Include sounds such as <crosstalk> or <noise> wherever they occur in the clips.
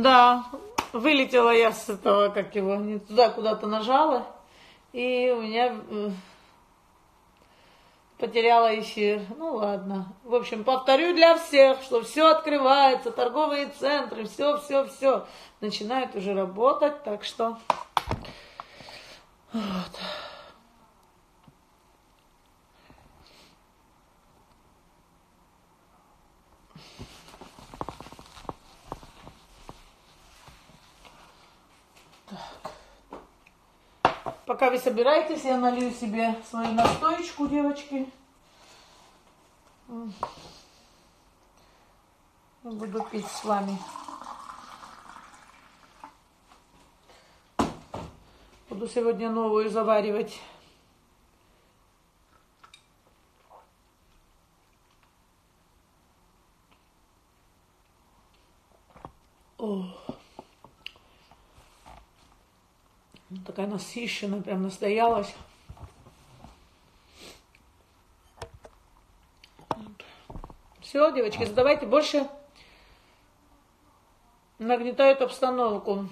Да, вылетела я с этого, как его, не туда куда-то нажала, и у меня э, потеряла эфир. Ну ладно. В общем, повторю для всех, что все открывается, торговые центры, все, все, все начинают уже работать, так что вот. Пока вы собираетесь, я налью себе свою настоечку, девочки. Буду пить с вами. Буду сегодня новую заваривать. О. такая насыщенная, прям настоялась. Все, девочки, задавайте больше нагнетают обстановку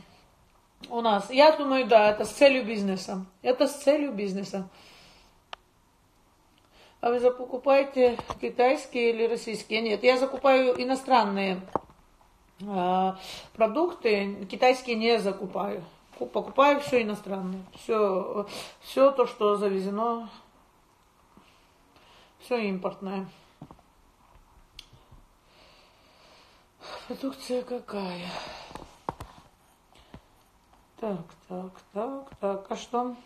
у нас. Я думаю, да, это с целью бизнеса. Это с целью бизнеса. А вы покупаете китайские или российские? Нет, я закупаю иностранные э, продукты, китайские не закупаю покупаю все иностранное. Все, все то, что завезено, все импортное. Продукция какая? Так, так, так, так, а что?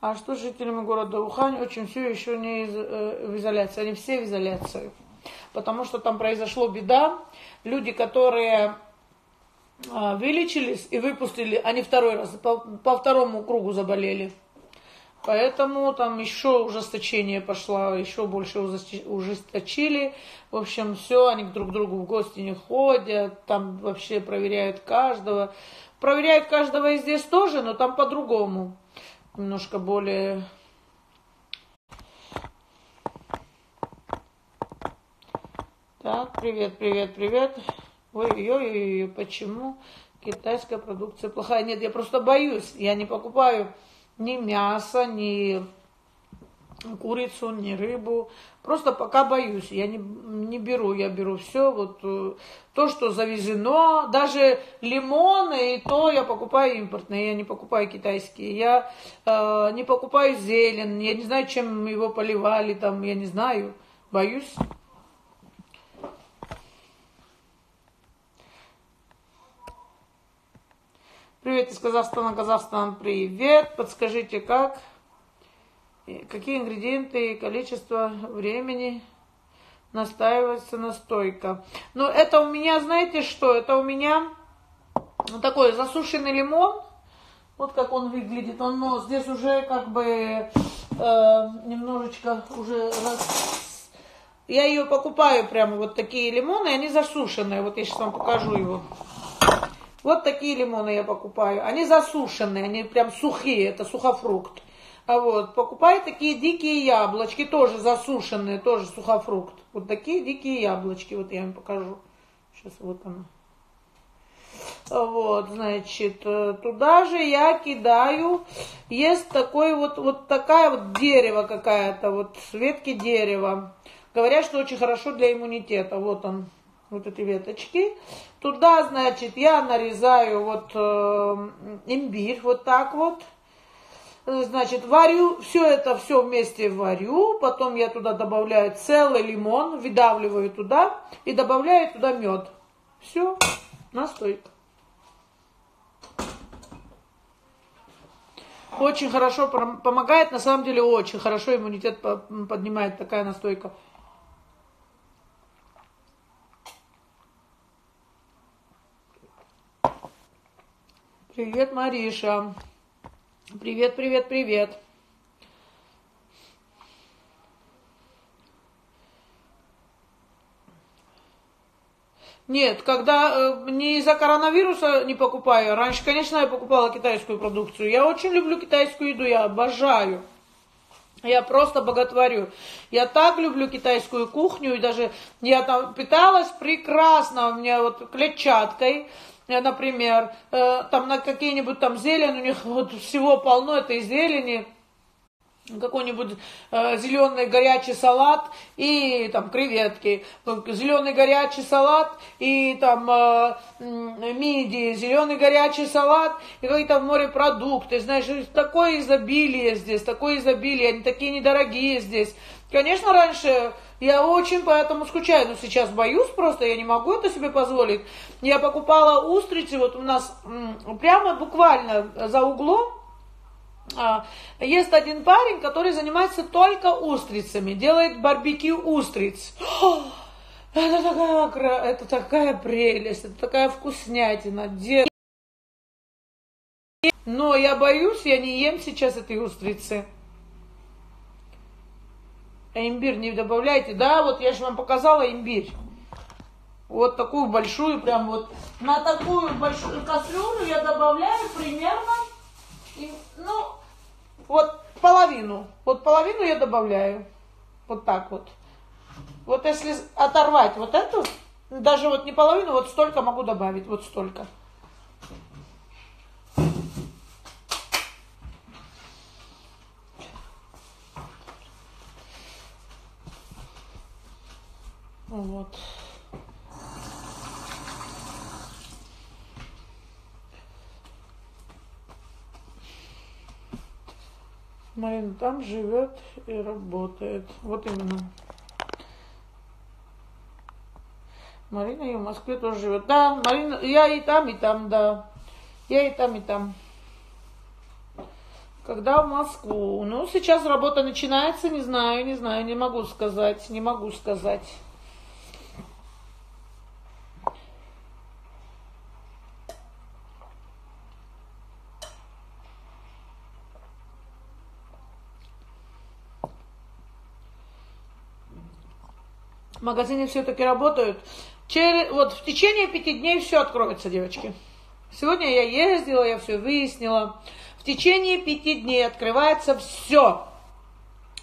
А что с жителями города Ухань очень все еще не из, э, в изоляции? Они все в изоляции. Потому что там произошло беда. Люди, которые вылечились и выпустили, они второй раз, по, по второму кругу заболели. Поэтому там еще ужесточение пошло, еще больше ужесточили. В общем, все, они друг к другу в гости не ходят, там вообще проверяют каждого. Проверяют каждого и здесь тоже, но там по-другому. Немножко более... Так, привет, привет, привет. Ой-ой-ой, почему китайская продукция плохая? Нет, я просто боюсь. Я не покупаю ни мясо, ни курицу, ни рыбу. Просто пока боюсь. Я не, не беру, я беру все, вот э, то, что завезено. Даже лимоны и то я покупаю импортные, я не покупаю китайские. Я э, не покупаю зелень, я не знаю, чем его поливали там, я не знаю. Боюсь. Привет из Казахстана, Казахстан, привет. Подскажите, как, какие ингредиенты количество времени настаивается настойка. Ну, это у меня, знаете что, это у меня такой засушенный лимон. Вот как он выглядит. Он ну, здесь уже как бы э, немножечко уже раз... Я ее покупаю прямо вот такие лимоны, они засушенные. Вот я сейчас вам покажу его. Вот такие лимоны я покупаю. Они засушенные, они прям сухие, это сухофрукт. А вот, покупаю такие дикие яблочки, тоже засушенные, тоже сухофрукт. Вот такие дикие яблочки, вот я вам покажу. Сейчас вот оно. Вот, значит, э, туда же я кидаю, есть такой вот, вот такая вот дерево какая-то, вот ветки дерева. Говорят, что очень хорошо для иммунитета. Вот он, вот эти веточки. Туда, значит, я нарезаю вот э, имбирь, вот так вот. Значит, варю, все это все вместе варю, потом я туда добавляю целый лимон, выдавливаю туда и добавляю туда мед. Все, настойка. Очень хорошо помогает, на самом деле очень хорошо иммунитет поднимает такая настойка. Привет, Мариша. Привет, привет, привет. Нет, когда э, не из-за коронавируса не покупаю. Раньше, конечно, я покупала китайскую продукцию. Я очень люблю китайскую еду, я обожаю. Я просто боготворю. Я так люблю китайскую кухню, и даже я там питалась прекрасно, у меня вот клетчаткой, например, э, там на какие-нибудь там зелень, у них вот всего полно этой зелени, какой-нибудь э, зеленый горячий салат и там креветки, зеленый горячий салат и там э, мидии, зеленый горячий салат и какие-то морепродукты, знаешь, такое изобилие здесь, такое изобилие, они такие недорогие здесь. Конечно, раньше я очень поэтому скучаю, но сейчас боюсь просто, я не могу это себе позволить. Я покупала устрицы, вот у нас прямо буквально за углом есть один парень, который занимается только устрицами, делает барбекю устриц. <gasps> Это такая, это такая прелесть, это такая вкуснятина. Но я боюсь, я не ем сейчас этой устрицы. А имбирь не добавляйте. Да, вот я же вам показала имбирь. Вот такую большую, прям вот на такую большую кастрюлю я добавляю примерно, ну, вот половину. Вот половину я добавляю. Вот так вот. Вот если оторвать вот эту, даже вот не половину, вот столько могу добавить, вот столько. Вот. Марина там живет и работает. Вот именно. Марина и в Москве тоже живет. Да, Марина, я и там, и там, да. Я и там, и там. Когда в Москву? Ну, сейчас работа начинается, не знаю, не знаю, не могу сказать, не могу сказать. Магазины все-таки работают. Через, вот в течение пяти дней все откроется, девочки. Сегодня я ездила, я все выяснила. В течение пяти дней открывается все.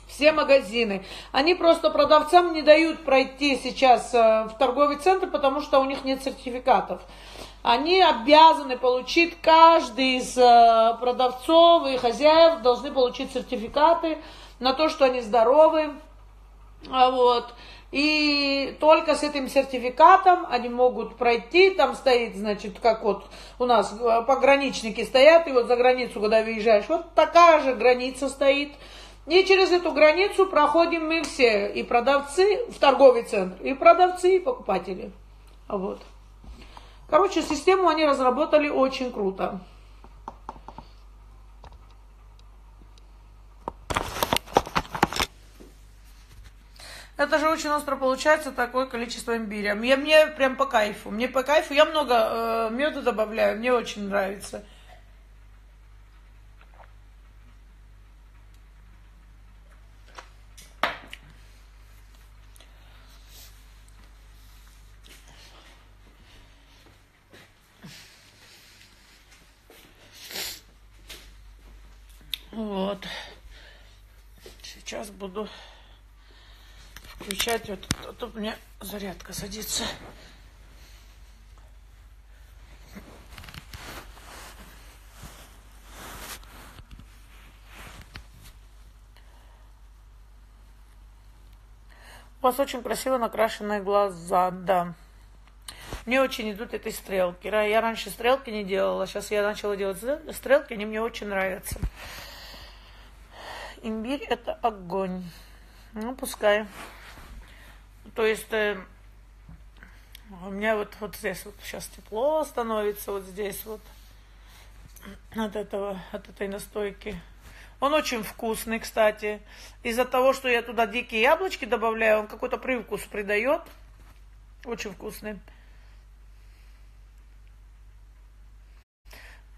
Все магазины. Они просто продавцам не дают пройти сейчас э, в торговый центр, потому что у них нет сертификатов. Они обязаны получить, каждый из э, продавцов и хозяев должны получить сертификаты на то, что они здоровы. А вот. И только с этим сертификатом они могут пройти, там стоит, значит, как вот у нас э, пограничники стоят, и вот за границу, когда выезжаешь, вот такая же граница стоит. И через эту границу проходим мы все, и продавцы в торговый центр, и продавцы, и покупатели. Вот. Короче, систему они разработали очень круто. Это же очень остро получается такое количество имбиря. Мне, мне прям по кайфу. Мне по кайфу. Я много э, меда добавляю. Мне очень нравится. Вот. Сейчас буду включать. Вот, а тут меня зарядка садится. У вас очень красиво накрашенные глаза, да. Мне очень идут эти стрелки. Я раньше стрелки не делала, сейчас я начала делать стрелки, они мне очень нравятся. Имбирь это огонь. Ну, пускай. То есть э, у меня вот, вот здесь вот сейчас тепло становится, вот здесь вот от этого, от этой настойки. Он очень вкусный, кстати. Из-за того, что я туда дикие яблочки добавляю, он какой-то привкус придает. Очень вкусный.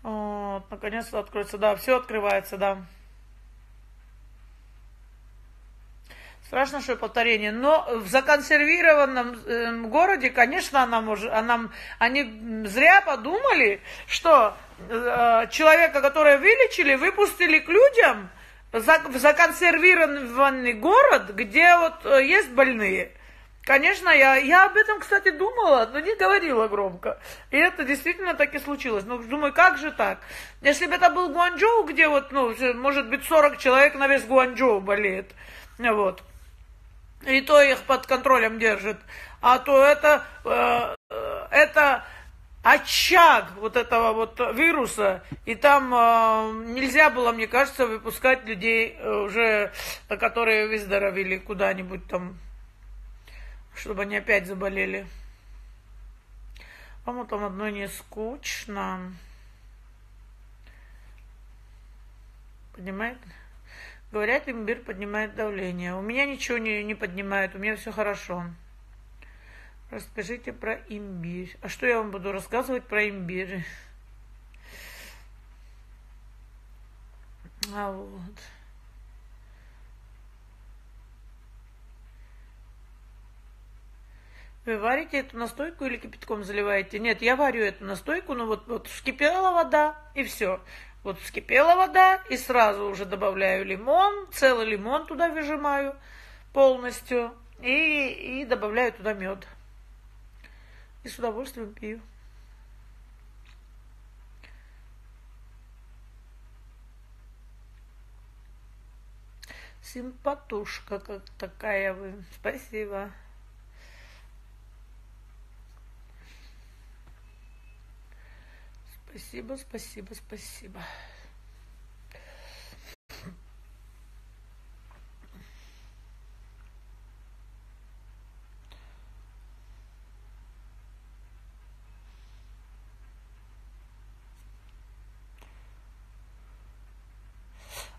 Вот, наконец-то откроется. Да, все открывается, да. Страшно, что повторение. Но в законсервированном э, городе, конечно, она может, она, они зря подумали, что э, человека, которого вылечили, выпустили к людям, законсервированный город, где вот э, есть больные. Конечно, я, я об этом, кстати, думала, но не говорила громко. И это действительно так и случилось. Ну, думаю, как же так? Если бы это был Гуанчжоу, где вот, ну, может быть, 40 человек на весь Гуанчжоу болеет, вот, и то их под контролем держит, а то это, э, э это очаг вот этого вот вируса, и там э, нельзя было, мне кажется, выпускать людей э, уже, которые выздоровели куда-нибудь там, чтобы они опять заболели. Вам там одно не скучно. Понимаете? Говорят, имбирь поднимает давление. У меня ничего не, не поднимает, у меня все хорошо. Расскажите про имбирь. А что я вам буду рассказывать про имбирь? А вот. Вы варите эту настойку или кипятком заливаете? Нет, я варю эту настойку, но вот, вот вскипела вода и все. Вот вскипела вода и сразу уже добавляю лимон, целый лимон туда выжимаю полностью и, и добавляю туда мед и с удовольствием пью. Симпатушка как такая вы. Спасибо. Спасибо, спасибо, спасибо.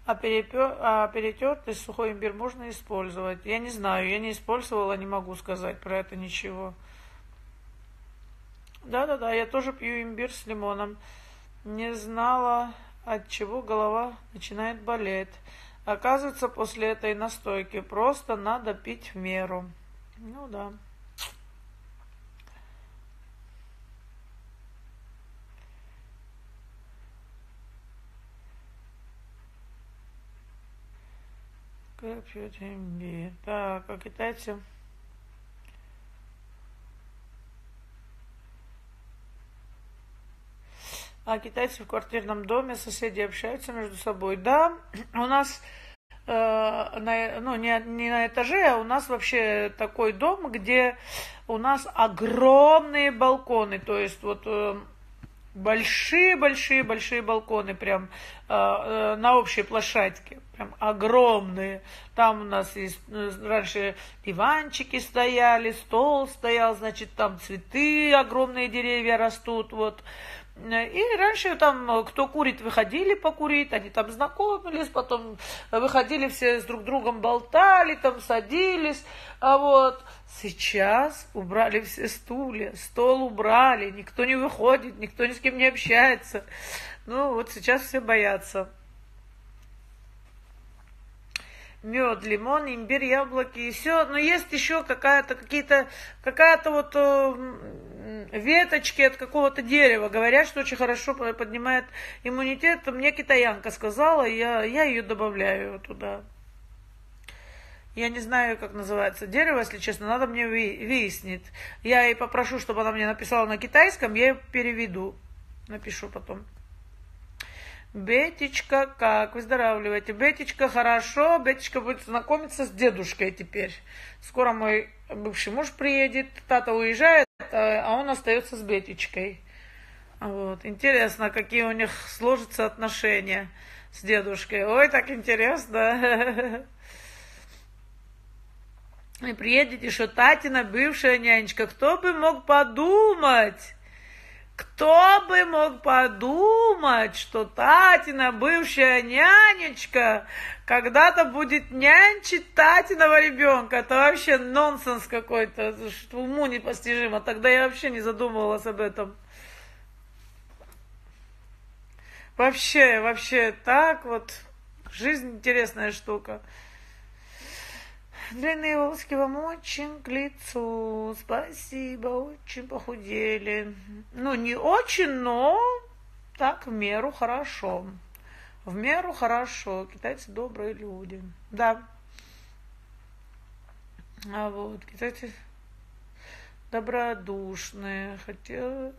А, перепер... а перетертый сухой имбирь можно использовать? Я не знаю, я не использовала, не могу сказать про это ничего. Да-да-да, я тоже пью имбирь с лимоном. Не знала, от чего голова начинает болеть. Оказывается, после этой настойки просто надо пить в меру. Ну да. Как пьет имбирь? Так, а китайцы... А китайцы в квартирном доме, соседи общаются между собой. Да, у нас э, на, ну, не, не на этаже, а у нас вообще такой дом, где у нас огромные балконы. То есть вот э, большие-большие-большие балконы прям э, э, на общей площадке, прям огромные. Там у нас есть, э, раньше диванчики стояли, стол стоял, значит, там цветы, огромные деревья растут, вот. И раньше там кто курит, выходили покурить, они там знакомились, потом выходили все с друг другом, болтали, там садились, а вот сейчас убрали все стулья, стол убрали, никто не выходит, никто ни с кем не общается. Ну вот сейчас все боятся мед, лимон, имбирь, яблоки и все. Но есть еще какая-то, какие-то, какая-то вот э, веточки от какого-то дерева. Говорят, что очень хорошо поднимает иммунитет. Мне китаянка сказала, я, я ее добавляю туда. Я не знаю, как называется дерево, если честно, надо мне выяснить. Я ей попрошу, чтобы она мне написала на китайском, я переведу. Напишу потом. Бетечка, как выздоравливаете? Бетечка, хорошо. Бетечка будет знакомиться с дедушкой теперь. Скоро мой бывший муж приедет, тата уезжает, а, а он остается с Бетечкой. Вот. Интересно, какие у них сложатся отношения с дедушкой. Ой, так интересно. <laughs> И приедет еще Татина, бывшая нянечка. Кто бы мог подумать? Кто бы мог подумать, что Татина, бывшая нянечка, когда-то будет нянчить Татиного ребенка. Это вообще нонсенс какой-то, что уму непостижимо. Тогда я вообще не задумывалась об этом. Вообще, вообще так вот. Жизнь интересная штука. Длинные волоски вам очень к лицу. Спасибо, очень похудели. Ну, не очень, но так в меру хорошо. В меру хорошо. Китайцы добрые люди. Да. А вот, китайцы добродушные. Хотел...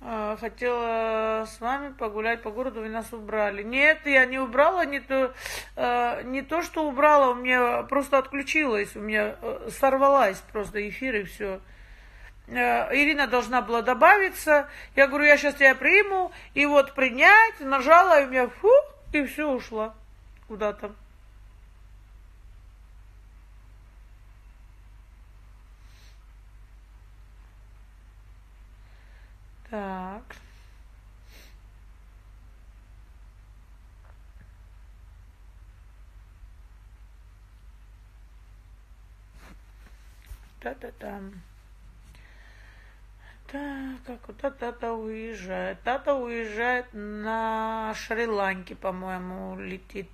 хотела с вами погулять по городу, вы нас убрали. Нет, я не убрала, не то, э, не то что убрала, у меня просто отключилась, у меня э, сорвалась просто эфир и все. Э, Ирина должна была добавиться. Я говорю, я сейчас тебя приму. И вот принять, нажала, и у меня фу, и все ушла куда-то. Так. Та-та-та. Так, как вот Тата уезжает. Тата уезжает на Шри-Ланке, по-моему, летит.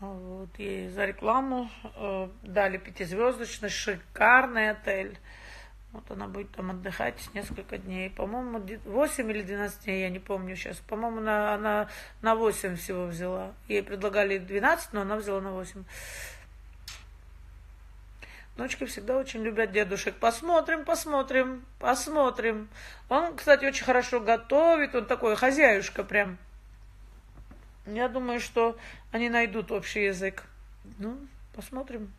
Вот, ей за рекламу э, дали пятизвездочный шикарный отель. Вот она будет там отдыхать несколько дней. По-моему, 8 или 12 дней, я не помню сейчас. По-моему, она, она на 8 всего взяла. Ей предлагали 12, но она взяла на 8. Внучки всегда очень любят дедушек. Посмотрим, посмотрим, посмотрим. Он, кстати, очень хорошо готовит. Он такой хозяюшка прям. Я думаю, что они найдут общий язык. Ну, посмотрим.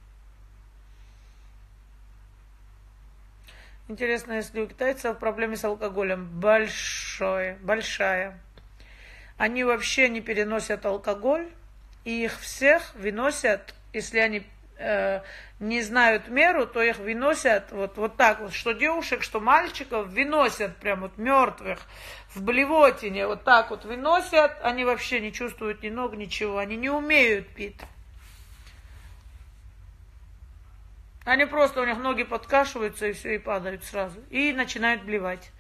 Интересно, если у китайцев проблемы с алкоголем большое, большая. Они вообще не переносят алкоголь, и их всех выносят, если они э, не знают меру, то их выносят вот, вот так вот, что девушек, что мальчиков выносят прям вот мертвых в блевотине, вот так вот выносят, они вообще не чувствуют ни ног, ничего, они не умеют пить. Они просто, у них ноги подкашиваются и все, и падают сразу. И начинают блевать.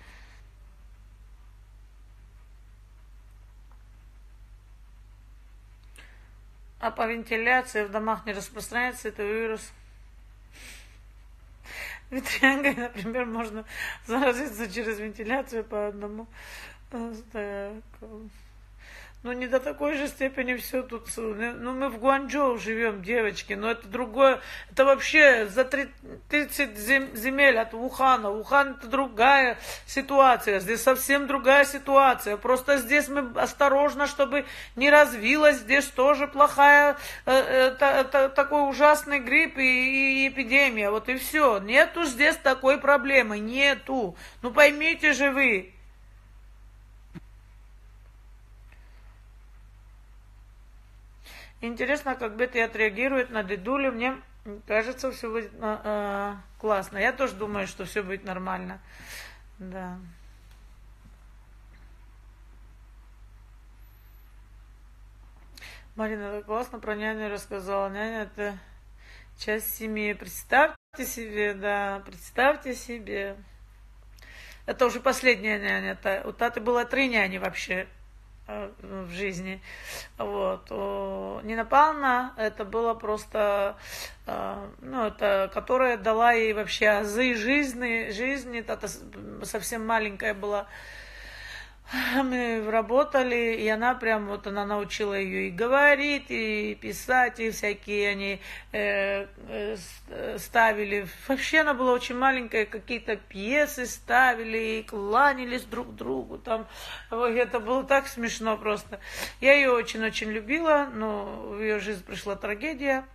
А по вентиляции в домах не распространяется это вирус. Ветрянкой, например, можно заразиться через вентиляцию по одному. Так. Ну, не до такой же степени все тут. Ну, мы в Гуанчжоу живем, девочки, но это другое. Это вообще за 30 земель от Ухана. Ухан это другая ситуация. Здесь совсем другая ситуация. Просто здесь мы осторожно, чтобы не развилась. Здесь тоже плохая, э, э, такой ужасный грипп и, и эпидемия. Вот и все. Нету здесь такой проблемы. Нету. Ну, поймите же вы. Интересно, как Бетти отреагирует на дедулю. Мне кажется, все будет э, э, классно. Я тоже думаю, что все будет нормально. Да. Марина, ты классно про няню рассказала. Няня это часть семьи. Представьте себе, да, представьте себе. Это уже последняя няня. У Таты было три няни вообще. Э, в жизни. Вот. Нина Павловна, это было просто, э, ну, это, которая дала ей вообще азы жизни, жизни, это совсем маленькая была <laughs> мы работали, и она прям вот она научила ее и говорить, и писать, и всякие они э, э, ставили. Вообще она была очень маленькая, какие-то пьесы ставили, и кланялись друг другу. Там это было так смешно просто. Я ее очень-очень любила, но в ее жизнь пришла трагедия,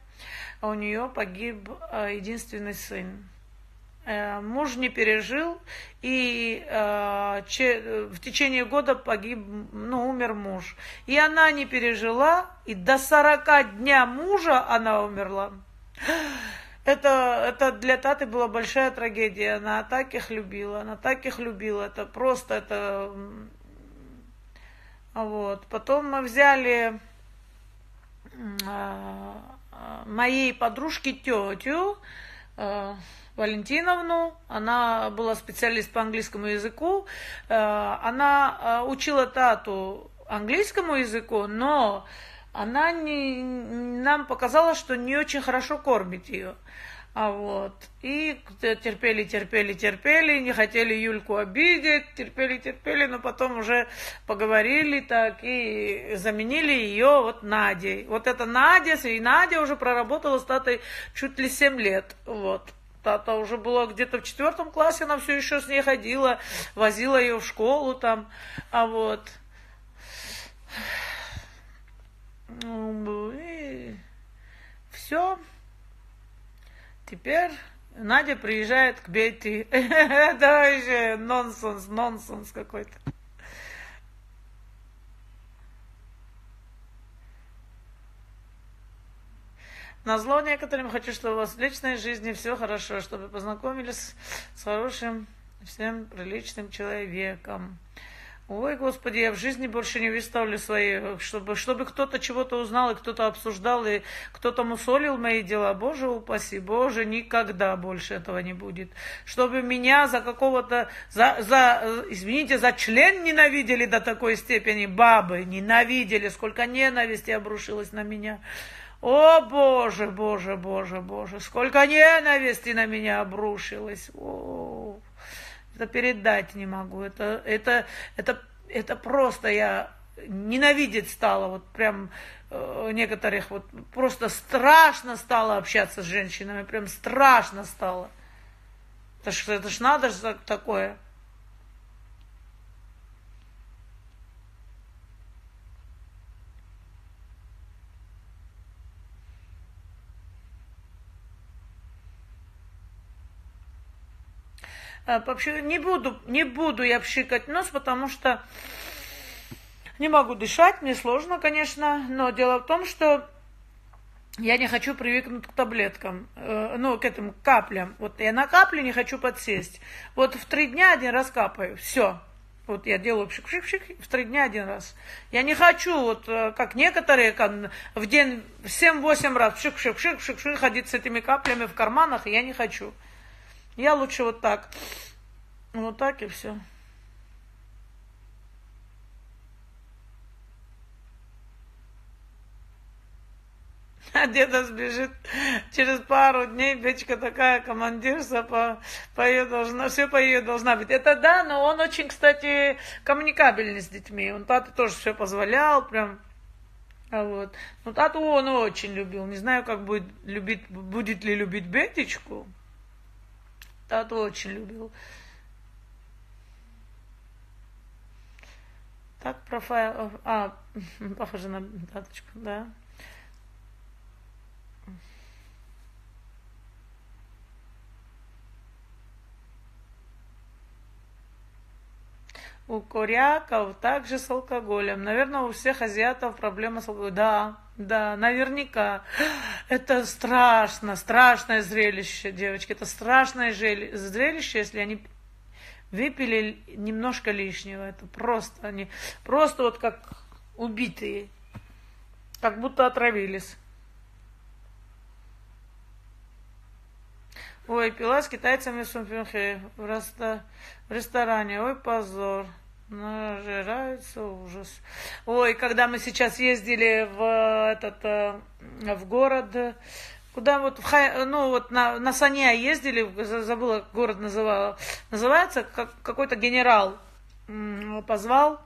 а у нее погиб э, единственный сын. Э, муж не пережил, и э, в течение года погиб, ну, умер муж. И она не пережила, и до 40 дня мужа она умерла. Это, это для Таты была большая трагедия. Она так их любила, она так их любила. Это просто, это... Вот. Потом мы взяли э, моей подружки тетю, Валентиновну, она была специалист по английскому языку, э, она э, учила Тату английскому языку, но она не, нам показала, что не очень хорошо кормит ее. А вот. И терпели, терпели, терпели, не хотели Юльку обидеть, терпели, терпели, но потом уже поговорили так и заменили ее вот Надей. Вот это Надя, и Надя уже проработала с Татой чуть ли 7 лет. Вот. Тата уже была где-то в четвертом классе, она все еще с ней ходила, возила ее в школу там, а вот. И все. Теперь Надя приезжает к Бетти. <laughs> Это вообще нонсенс, нонсенс какой-то. На зло некоторым хочу, чтобы у вас в личной жизни все хорошо, чтобы познакомились с хорошим, всем приличным человеком. Ой, Господи, я в жизни больше не выставлю свои, чтобы, чтобы кто-то чего-то узнал, и кто-то обсуждал, и кто-то мусолил мои дела. Боже упаси, Боже, никогда больше этого не будет. Чтобы меня за какого-то, за, за, извините, за член ненавидели до такой степени, бабы ненавидели, сколько ненависти обрушилось на меня. О, Боже, Боже, Боже, Боже, сколько ненависти на меня обрушилось. О, это передать не могу. Это, это, это, это просто я ненавидеть стала, вот прям э, некоторых, вот просто страшно стало общаться с женщинами, прям страшно стало. Это ж, это ж надо же такое. Вообще не буду, не буду я пшикать нос, потому что не могу дышать, мне сложно, конечно, но дело в том, что я не хочу привыкнуть к таблеткам, э, ну, к этим каплям. Вот я на капли не хочу подсесть. Вот в три дня один раз капаю, все. Вот я делаю пшик-пшик-пшик в три дня один раз. Я не хочу, вот э, как некоторые, в день 7-8 раз пшик-пшик-пшик-пшик ходить с этими каплями в карманах, я не хочу. Я лучше вот так. Вот так и все. А деда сбежит через пару дней, бечка такая, командирша, по, по ее должна, все по ее должна быть. Это да, но он очень, кстати, коммуникабельный с детьми. Он тату тоже все позволял, прям а вот. Ну, тату он очень любил. Не знаю, как будет любить, будет ли любить Бетечку. Тату очень любил. Так, профайл... А, <laughs> похоже на таточку, да. У коряков также с алкоголем. Наверное, у всех азиатов проблема с алкоголем. Да, да, наверняка. Это страшно, страшное зрелище, девочки. Это страшное зрелище, если они выпили немножко лишнего. Это просто они, просто вот как убитые, как будто отравились. Ой, пила с китайцами в, реста... в ресторане. Ой, позор. Нажирается ужас. Ой, когда мы сейчас ездили в этот э, в город, куда вот, в, ну вот на, на Сане ездили, забыла, город называла, называется, как, какой-то генерал позвал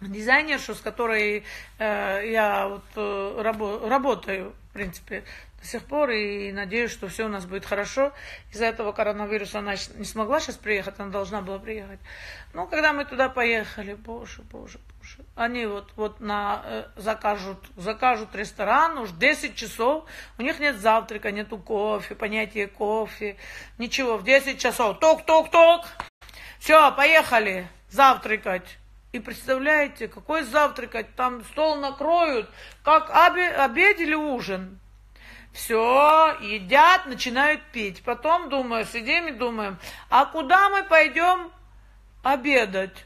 дизайнершу, с которой э, я вот э, рабо, работаю, в принципе, до сих пор, и надеюсь, что все у нас будет хорошо. Из-за этого коронавируса она не смогла сейчас приехать, она должна была приехать. Ну, когда мы туда поехали, боже, боже, боже, они вот, вот на, э, закажут, закажут ресторан, уж 10 часов, у них нет завтрака, нету кофе, понятия кофе, ничего, в 10 часов, ток-ток-ток, все, поехали завтракать. И представляете, какой завтракать, там стол накроют, как обед или ужин. Все, едят, начинают пить. Потом думаю, сидим и думаем, а куда мы пойдем обедать?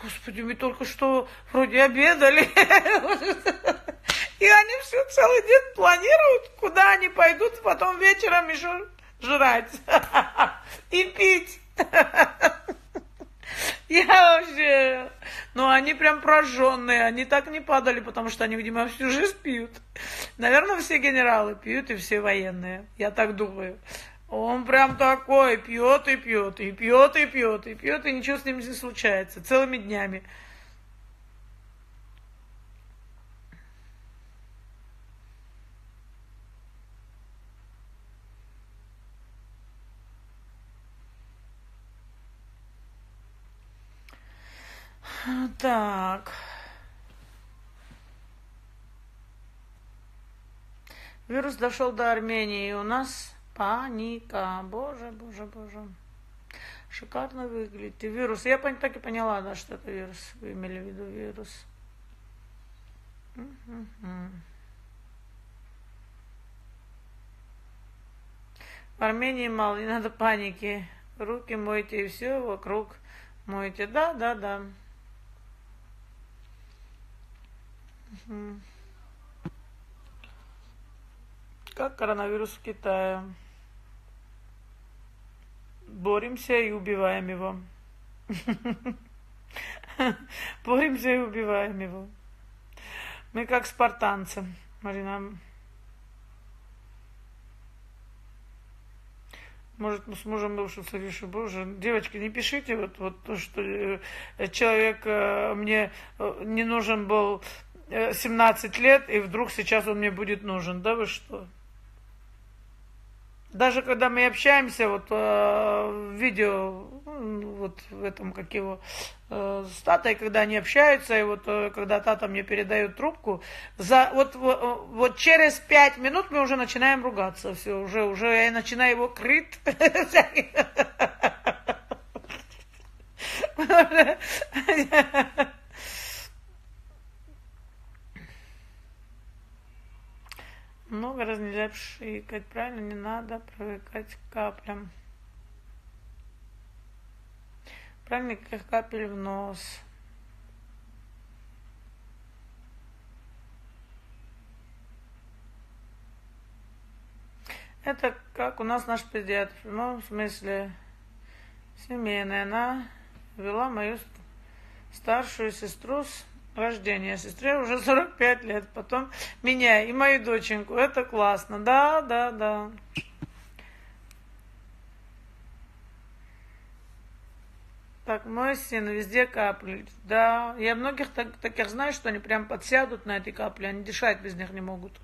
Господи, мы только что вроде обедали. И они все целый день планируют, куда они пойдут, потом вечером еще жрать и пить. <laughs> Я вообще... Но они прям прожженные, они так не падали, потому что они, видимо, всю жизнь пьют. Наверное, все генералы пьют и все военные, я так думаю. Он прям такой, пьет и пьет, и пьет, и пьет, и пьет, и ничего с ним не случается, целыми днями. Так. Вирус дошел до Армении, и у нас паника. Боже, боже, боже. Шикарно выглядит. И вирус. Я так и поняла, да, что это вирус. Вы имели в виду вирус. В Армении мало, не надо паники. Руки мойте и все вокруг мойте. Да, да, да. Как коронавирус в Китае. Боремся и убиваем его. <laughs> Боремся и убиваем его. Мы как спартанцы. Марина. Может, мы с мужем бывшим совершим, боже, девочки, не пишите вот, вот то, что э, человек э, мне э, не нужен был 17 лет, и вдруг сейчас он мне будет нужен. Да вы что? Даже когда мы общаемся, вот э, в видео, вот в этом, как его, э, с Татой, когда они общаются, и вот э, когда Тата мне передает трубку, за, вот, вот, вот через пять минут мы уже начинаем ругаться, все, уже, уже я начинаю его крыть. <laughs> Много раз нельзя пшикать, правильно? Не надо привыкать к каплям. Правильно, как капель в нос. Это как у нас наш педиатр, ну, в смысле, семейная. Она вела мою старшую сестру с рождения. Сестре уже <laughs> 45 лет, потом меня и мою доченьку. Это классно. Да, да, да. Так, мой сын везде капли. Да, я многих так, таких знаю, что они прям подсядут на эти капли, они дышать без них не могут.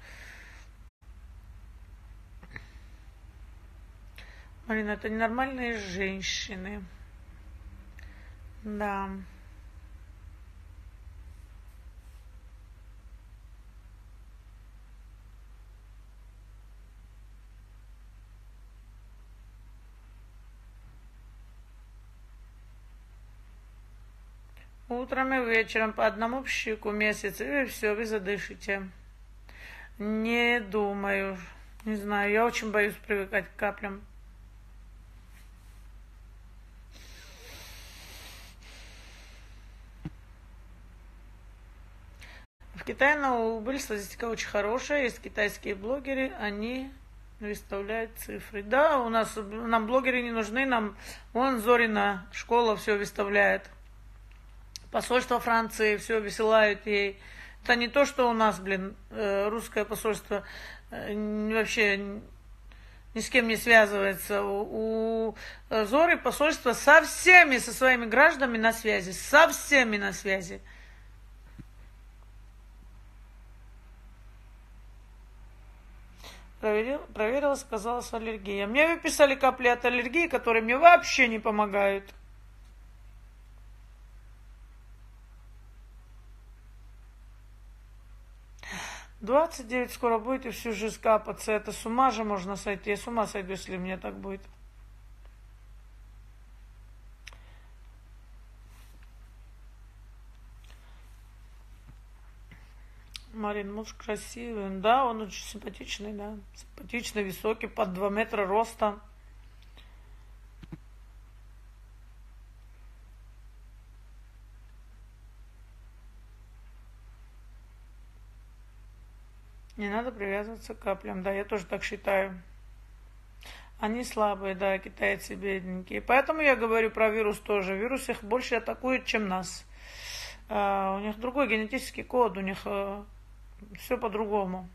Марина, это ненормальные женщины. Да. Утром и вечером по одному пщику месяц, и все, вы задышите. Не думаю, не знаю, я очень боюсь привыкать к каплям. В Китае на убыль статистика очень хорошая, есть китайские блогеры, они выставляют цифры. Да, у нас, нам блогеры не нужны, нам, вон Зорина, школа все выставляет посольство Франции все высылают ей. Это не то, что у нас, блин, э, русское посольство э, вообще ни с кем не связывается. У Зоры посольство со всеми, со своими гражданами на связи, со всеми на связи. Проверил, проверила, сказалась аллергия. Мне выписали капли от аллергии, которые мне вообще не помогают. 29 скоро будет и всю жизнь капаться. Это с ума же можно сойти. Я с ума сойду, если мне так будет. Марин, муж красивый. Да, он очень симпатичный, да. Симпатичный, высокий, под 2 метра роста. Не надо привязываться к каплям. Да, я тоже так считаю. Они слабые, да, китайцы бедненькие. Поэтому я говорю про вирус тоже. Вирус их больше атакует, чем нас. А, у них другой генетический код, у них э, все по-другому.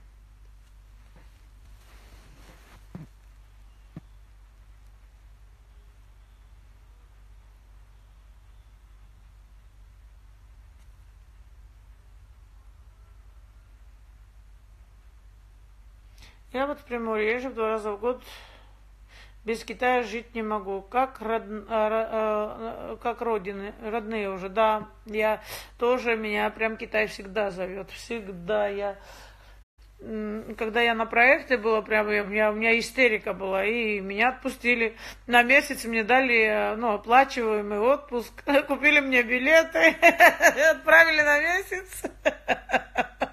Я вот в Приморье езжу два раза в год. Без Китая жить не могу. Как, род, а, а, как родины, родные уже, да. Я тоже, меня прям Китай всегда зовет. Всегда я когда я на проекте была, прям я, у, меня, у меня истерика была, и меня отпустили на месяц, мне дали ну, оплачиваемый отпуск, <laughs> купили мне билеты, <laughs> отправили на месяц. <laughs>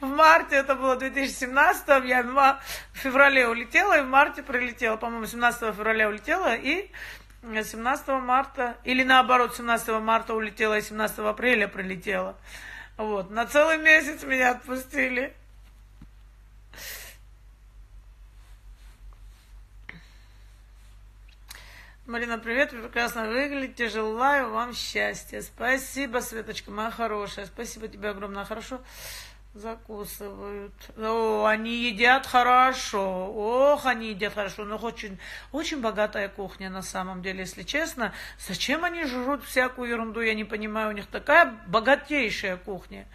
В марте, это было 2017, я в феврале улетела, и в марте прилетела, по-моему, 17 февраля улетела, и 17 марта, или наоборот, 17 марта улетела, и 17 апреля прилетела. Вот, на целый месяц меня отпустили. Марина, привет, вы прекрасно выглядите, желаю вам счастья. Спасибо, Светочка, моя хорошая, спасибо тебе огромное, хорошо закусывают. О, они едят хорошо. Ох, они едят хорошо. Но очень, очень богатая кухня на самом деле, если честно. Зачем они жрут всякую ерунду, я не понимаю. У них такая богатейшая кухня.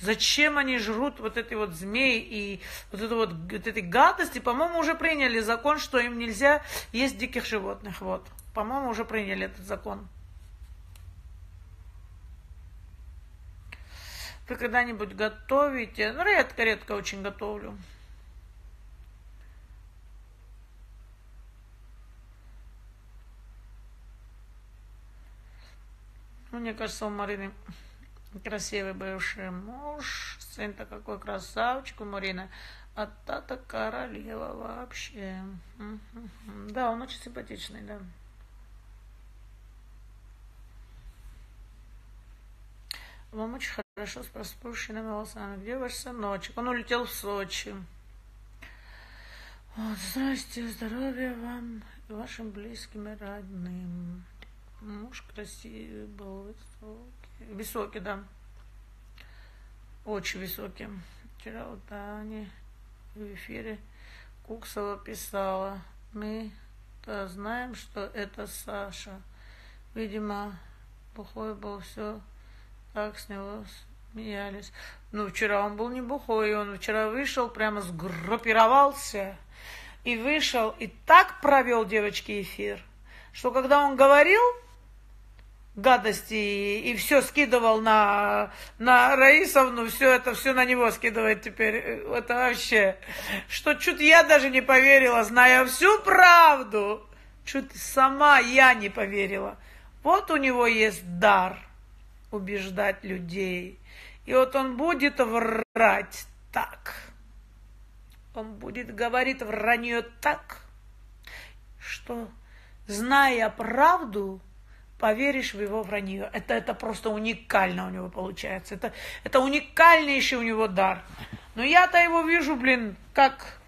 Зачем они жрут вот эти вот змеи и вот это вот, вот эти гадости? По-моему, уже приняли закон, что им нельзя есть диких животных. Вот. По-моему, уже приняли этот закон. Вы когда-нибудь готовите? Ну, редко-редко очень готовлю. Ну, мне кажется, у Марины красивый бывший муж. Сын-то какой красавчик у Марины. А та-то королева вообще. Да, он очень симпатичный, да. Вам очень хорошо с распущенными волосами. Где ваш сыночек? Он улетел в Сочи. Вот, здрасте, здоровья вам и вашим близким и родным. Муж красивый был, высокий. Высокий, да. Очень высокий. Вчера вот Таня в эфире Куксова писала. Мы-то знаем, что это Саша. Видимо, плохой был все так него смеялись. Ну, вчера он был не бухой, он вчера вышел, прямо сгруппировался и вышел, и так провел девочки эфир, что когда он говорил гадости и, и все скидывал на, на Раисовну, все это все на него скидывает теперь. Это вообще, что чуть я даже не поверила, зная всю правду. Чуть сама я не поверила. Вот у него есть дар – убеждать людей. И вот он будет врать так. Он будет говорить вранье так, что, зная правду, поверишь в его вранье. Это, это просто уникально у него получается. Это, это уникальнейший у него дар. Но я-то его вижу, блин, как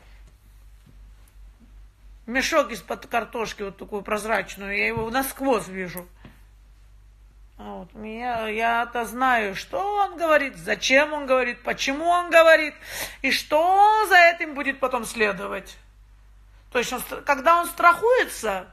мешок из-под картошки, вот такую прозрачную. Я его насквозь вижу. А вот, я, я-то знаю, что он говорит, зачем он говорит, почему он говорит, и что за этим будет потом следовать. То есть, он, когда он страхуется,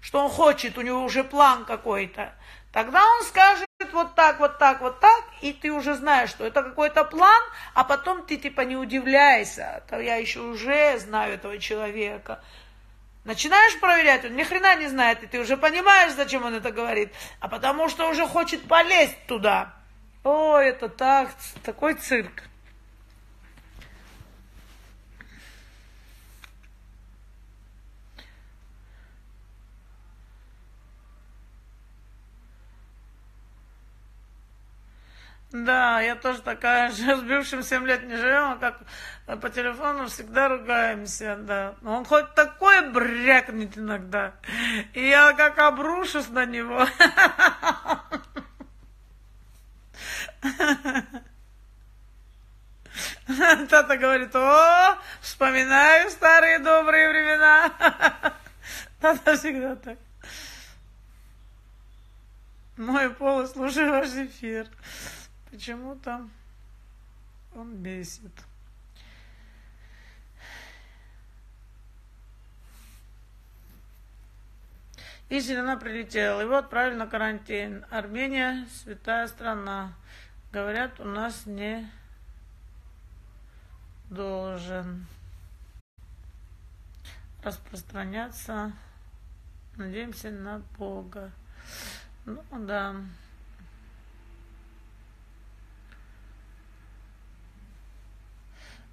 что он хочет, у него уже план какой-то, тогда он скажет вот так, вот так, вот так, и ты уже знаешь, что это какой-то план, а потом ты типа не удивляйся, то я еще уже знаю этого человека, Начинаешь проверять, он ни хрена не знает, и ты уже понимаешь, зачем он это говорит, а потому что уже хочет полезть туда. О, это так, такой цирк. Да, я тоже такая же, <laughs> с бывшим 7 лет не живем, а как по телефону всегда ругаемся, да. Но он хоть такое брякнет иногда, и я как обрушусь на него. <laughs> Тата говорит, о, вспоминаю старые добрые времена. <laughs> Тата всегда так. Мой пол слушай ваш эфир. Почему-то он бесит. И зелена прилетела. Его отправили на карантин. Армения – святая страна. Говорят, у нас не должен распространяться. Надеемся на Бога. Ну да.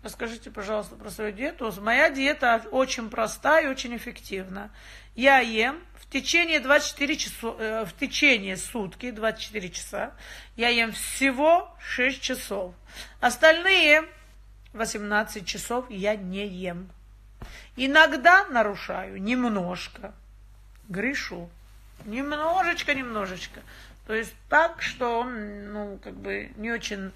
Расскажите, пожалуйста, про свою диету. Моя диета очень простая и очень эффективна. Я ем в течение 24 часов, э, в течение сутки, 24 часа, я ем всего 6 часов. Остальные 18 часов я не ем. Иногда нарушаю, немножко, грешу. Немножечко, немножечко. То есть так, что ну, как бы не очень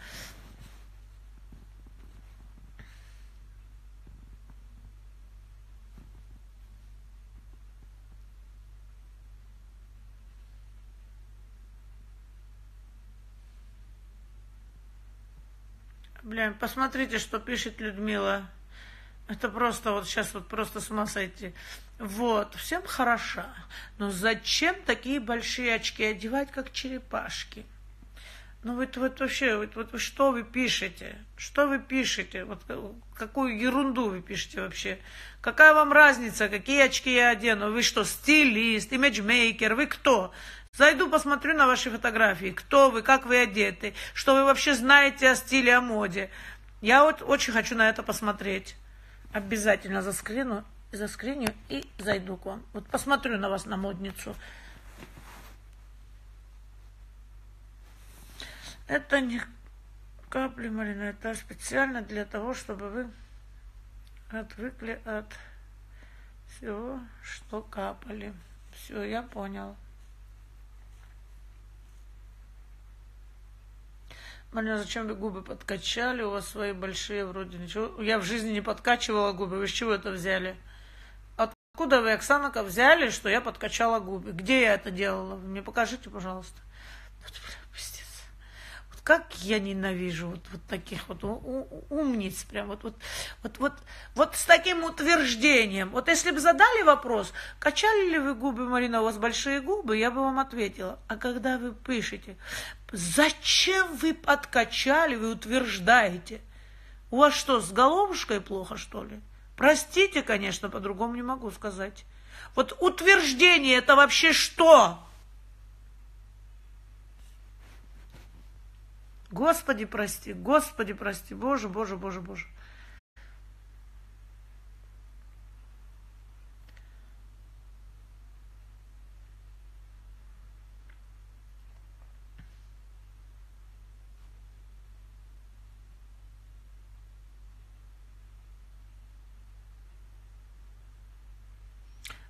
Блин, посмотрите, что пишет Людмила. Это просто вот сейчас вот просто с ума сойти. Вот, всем хороша. Но зачем такие большие очки одевать, как черепашки? Ну вот, вот вообще, вот, вот что вы пишете? Что вы пишете? Вот какую ерунду вы пишете вообще? Какая вам разница, какие очки я одену? Вы что, стилист, имиджмейкер? Вы кто? Зайду, посмотрю на ваши фотографии, кто вы, как вы одеты, что вы вообще знаете о стиле, о моде. Я вот очень хочу на это посмотреть. Обязательно заскрину, заскриню и зайду к вам. Вот посмотрю на вас, на модницу. Это не капли, Марина, это специально для того, чтобы вы отвыкли от всего, что капали. Все, я понял. Марина, зачем вы губы подкачали? У вас свои большие вроде ничего. Я в жизни не подкачивала губы. Вы с чего это взяли? Откуда вы, Оксанака, взяли, что я подкачала губы? Где я это делала? Мне покажите, пожалуйста. Как я ненавижу вот, вот таких вот умниц, прям вот, вот, вот, вот, вот с таким утверждением. Вот если бы задали вопрос, качали ли вы губы, Марина, у вас большие губы, я бы вам ответила. А когда вы пишете, Зачем вы подкачали, вы утверждаете? У вас что, с головушкой плохо, что ли? Простите, конечно, по-другому не могу сказать. Вот утверждение это вообще что? Господи, прости, Господи, прости, Боже, Боже, Боже, Боже.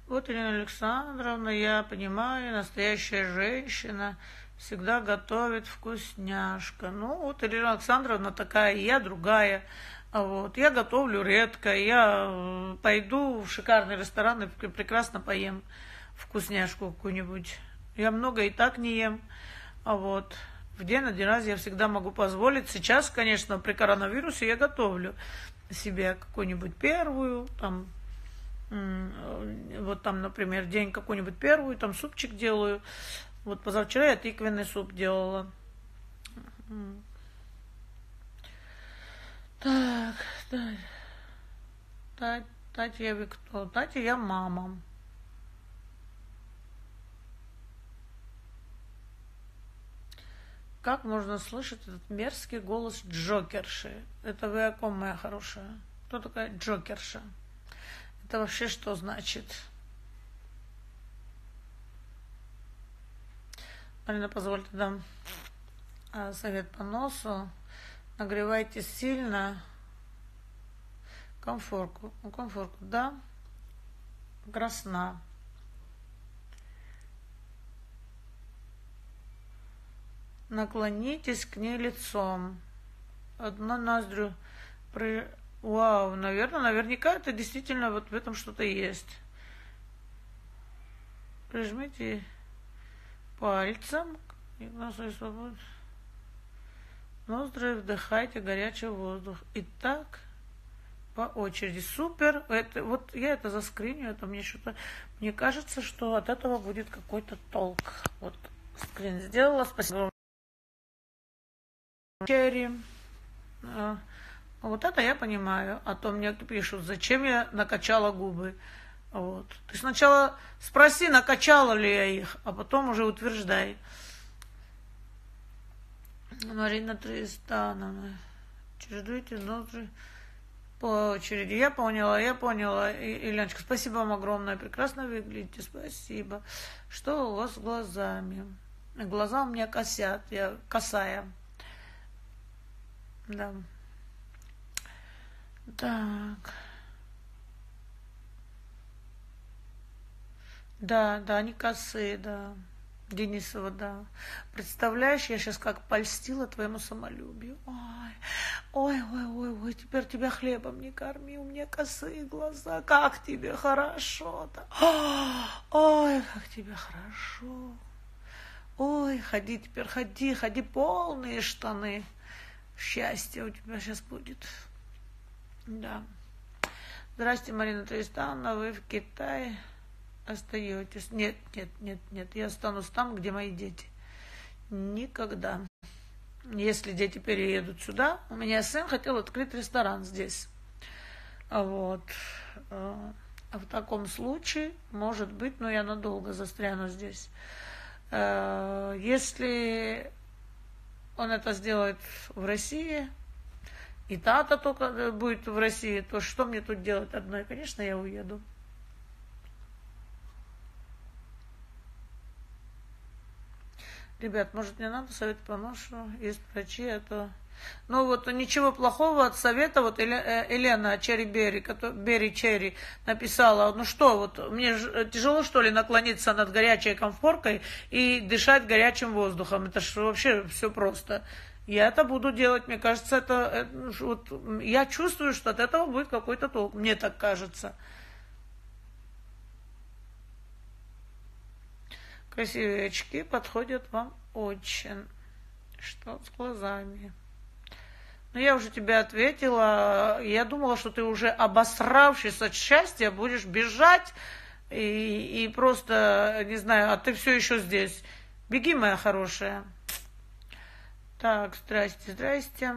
Вот, Ирина Александровна, я понимаю, настоящая женщина всегда готовит вкусняшка. Ну, вот Ирина Александровна такая, я другая. А вот. Я готовлю редко, я э, пойду в шикарный ресторан и прекрасно поем вкусняшку какую-нибудь. Я много и так не ем. А вот в день один раз я всегда могу позволить. Сейчас, конечно, при коронавирусе я готовлю себе какую-нибудь первую, там, вот там, например, день какой-нибудь первый, там супчик делаю. Вот позавчера я тыквенный суп делала. Так, так. Тать, Татья вы кто? Татья я мама. Как можно слышать этот мерзкий голос Джокерши? Это вы о ком, моя хорошая? Кто такая Джокерша? Это вообще что значит? Марина, позвольте дам а, совет по носу. Нагревайте сильно. Комфорку. Ну, комфорку, да. Красна. Наклонитесь к ней лицом. Одну ноздрю при Вау, наверное, наверняка это действительно вот в этом что-то есть. Прижмите пальцем. И Ноздри вдыхайте горячий воздух. И так по очереди. Супер. Это, вот я это заскриню, это мне что-то... Мне кажется, что от этого будет какой-то толк. Вот скрин сделала. Спасибо. Черри. А, вот это я понимаю. А то мне пишут, зачем я накачала губы. Вот. Ты сначала спроси, накачала ли я их, а потом уже утверждай. Марина Тристановна. Чередуйте ноздри по очереди. Я поняла, я поняла. И, Леночка, спасибо вам огромное. Прекрасно выглядите. Спасибо. Что у вас с глазами? Глаза у меня косят. Я косая. Да. Так. Да, да, они косые, да. Денисова, да. Представляешь, я сейчас как польстила твоему самолюбию. Ой, ой, ой, ой, ой, теперь тебя хлебом не корми, у меня косые глаза. Как тебе хорошо-то. Ой, как тебе хорошо. Ой, ходи теперь, ходи, ходи, полные штаны. Счастье у тебя сейчас будет. Да. Здрасте, Марина Тристановна, вы в Китае остаетесь. Нет, нет, нет, нет, я останусь там, где мои дети. Никогда. Если дети переедут сюда, у меня сын хотел открыть ресторан здесь. Вот. А в таком случае, может быть, но я надолго застряну здесь. Э, если он это сделает в России, и тата только будет в России, то что мне тут делать одной? Конечно, я уеду. Ребят, может, не надо совет по ношу, есть врачи, а то... Ну вот ничего плохого от совета, вот э, Елена Черри Берри, Берри Черри написала, ну что, вот мне э, тяжело что ли наклониться над горячей комфоркой и дышать горячим воздухом, это же вообще все просто. Я это буду делать, мне кажется, это, это ну, вот, я чувствую, что от этого будет какой-то толк, мне так кажется. Красивые очки подходят вам очень. Что с глазами? Ну, я уже тебе ответила. Я думала, что ты уже обосравшись от счастья будешь бежать и, и просто, не знаю, а ты все еще здесь. Беги, моя хорошая. Так, здрасте, здрасте.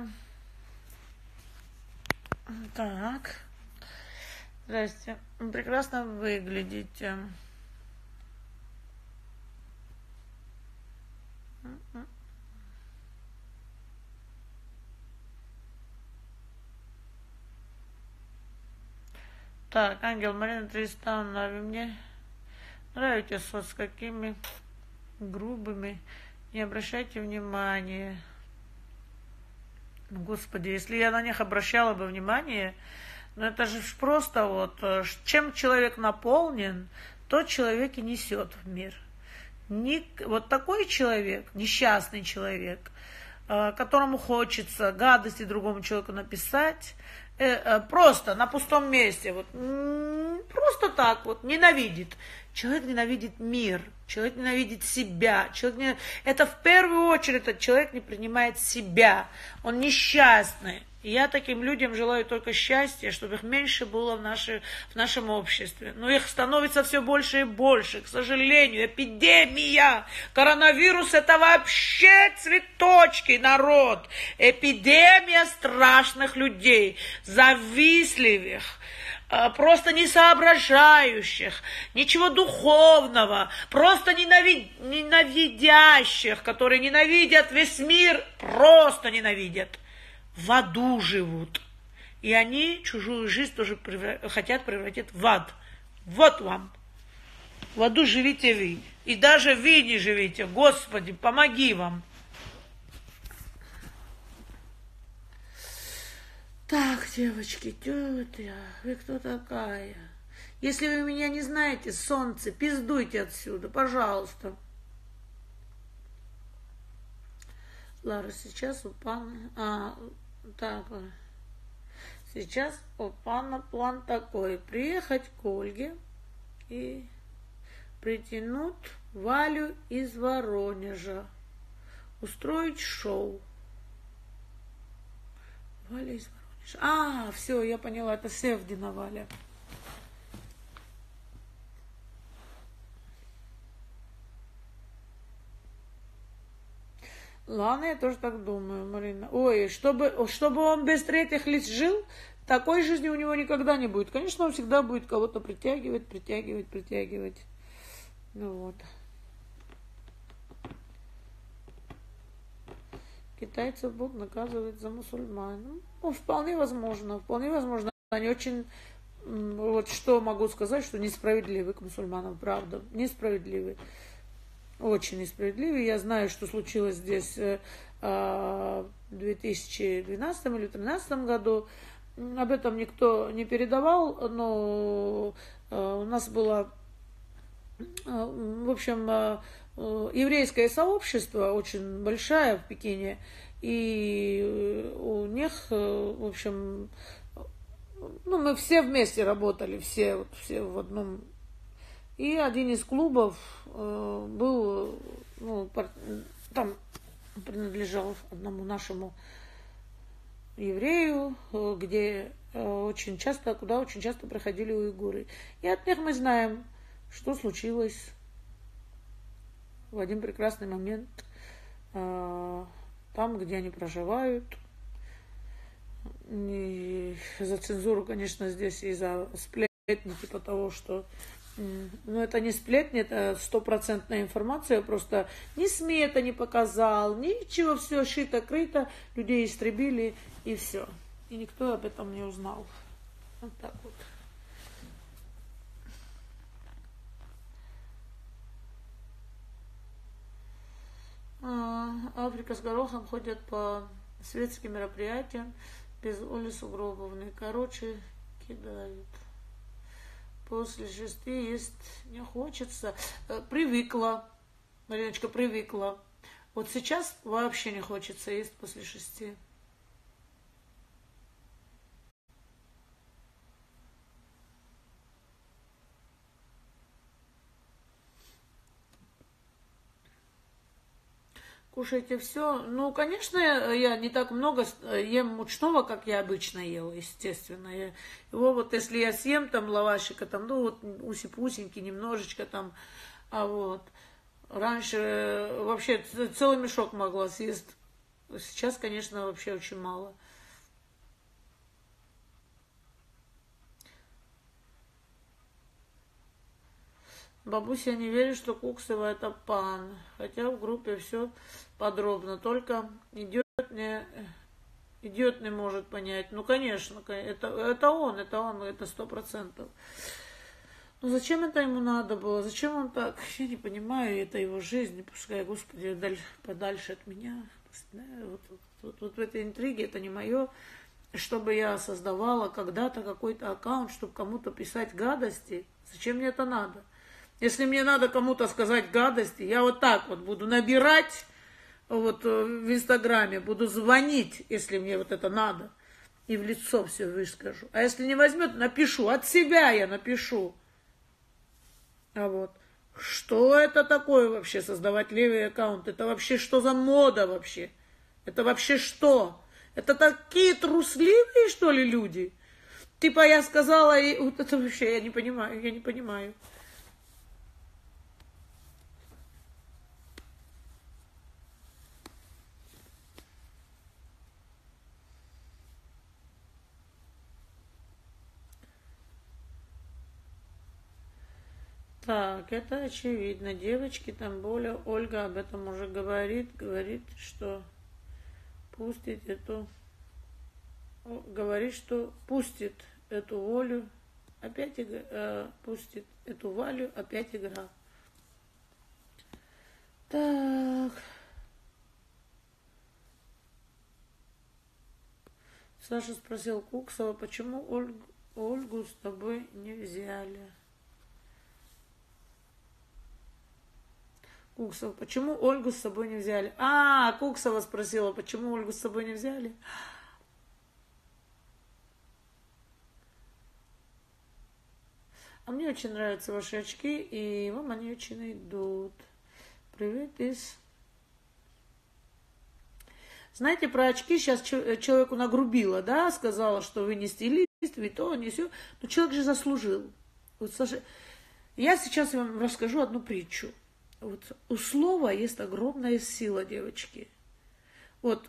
Так. Здрасте. Прекрасно выглядите. Так, Ангел Марина Тристановна, вы мне нравитесь вот с какими грубыми. Не обращайте внимания. Господи, если я на них обращала бы внимание, ну это же просто вот, э, чем человек наполнен, тот человек и несет в мир. Не, вот такой человек, несчастный человек, э, которому хочется гадости другому человеку написать, э, э, просто на пустом месте, вот, просто так вот, ненавидит. Человек ненавидит мир, человек ненавидит себя. Человек не... Это в первую очередь этот человек не принимает себя. Он несчастный. И я таким людям желаю только счастья, чтобы их меньше было в, нашей, в нашем обществе. Но их становится все больше и больше. К сожалению, эпидемия, коронавирус это вообще цветочки, народ. Эпидемия страшных людей, завистливых, а, просто не соображающих, ничего духовного, просто ненавид... ненавидящих, которые ненавидят весь мир, просто ненавидят в аду живут. И они чужую жизнь тоже превра... хотят превратить в ад. Вот вам. В аду живите вы. И даже вы не живите. Господи, помоги вам. Так, девочки, тетя, вы кто такая? Если вы меня не знаете, солнце, пиздуйте отсюда, пожалуйста. Лара, сейчас у пана... А, так, сейчас у пана план такой. Приехать к Ольге и притянуть Валю из Воронежа, устроить шоу. Валя из Воронежа. А, все, я поняла, это Севдина Валя. Ладно, я тоже так думаю, Марина. Ой, чтобы, чтобы он без третьих лиц жил, такой жизни у него никогда не будет. Конечно, он всегда будет кого-то притягивать, притягивать, притягивать. Ну вот. Китайцев Бог наказывает за мусульман. Ну, вполне возможно, вполне возможно. Они очень, вот что могу сказать, что несправедливы к мусульманам, правда, несправедливы очень несправедливый. Я знаю, что случилось здесь э, в 2012 или 2013 году. Об этом никто не передавал, но э, у нас было, э, в общем, еврейское сообщество очень большое в Пекине, и у них, в общем, ну, мы все вместе работали, все, вот, все в одном и один из клубов э, был, ну, там принадлежал одному нашему еврею, э, где э, очень часто, куда очень часто проходили уйгуры. И от них мы знаем, что случилось в один прекрасный момент там, где они проживают. И за цензуру, конечно, здесь и за сплетни, типа того, что ну, это не сплетни, это стопроцентная информация, просто ни СМИ это не показал, ничего, все шито-крыто, людей истребили, и все. И никто об этом не узнал. Вот так вот. А, Африка с горохом ходят по светским мероприятиям без Оли Сугробовны. Короче, кидают после шести есть не хочется. Э, привыкла, Мариночка, привыкла. Вот сейчас вообще не хочется есть после шести. Кушайте все. Ну, конечно, я не так много ем мучного, как я обычно ела, естественно. Я, его вот, если я съем там лавашика, там, ну, вот уси-пусенький немножечко там, а вот. Раньше вообще целый мешок могла съесть. Сейчас, конечно, вообще очень мало. Бабуся не верит, что Куксова это пан, хотя в группе все подробно, только идет не, идет не может понять. Ну, конечно, это, это он, это он, это сто процентов. Ну, зачем это ему надо было? Зачем он так? Я не понимаю, это его жизнь, пускай, Господи, даль, подальше от меня. Вот, вот, вот, в этой интриге это не мое чтобы я создавала когда-то какой-то аккаунт, чтобы кому-то писать гадости. Зачем мне это надо? Если мне надо кому-то сказать гадости, я вот так вот буду набирать вот э, в Инстаграме, буду звонить, если мне вот это надо, и в лицо все выскажу. А если не возьмет, напишу, от себя я напишу. А вот, что это такое вообще, создавать левый аккаунт? Это вообще что за мода вообще? Это вообще что? Это такие трусливые, что ли, люди? Типа я сказала, и вот это вообще я не понимаю, я не понимаю. Так, это очевидно. Девочки, там более Ольга об этом уже говорит, говорит, что пустит эту, говорит, что пустит эту волю, опять э, пустит эту Валю, опять игра. Так. Саша спросил Куксова, почему Ольгу, Ольгу с тобой не взяли? Куксова, почему Ольгу с собой не взяли? А, Куксова спросила, почему Ольгу с собой не взяли? А мне очень нравятся ваши очки, и вам они очень идут. Привет из... Знаете, про очки сейчас человеку нагрубила, да, сказала, что вы не стилист, вы то, не все. Но человек же заслужил. Вот, Саша, я сейчас вам расскажу одну притчу. Вот у слова есть огромная сила, девочки. Вот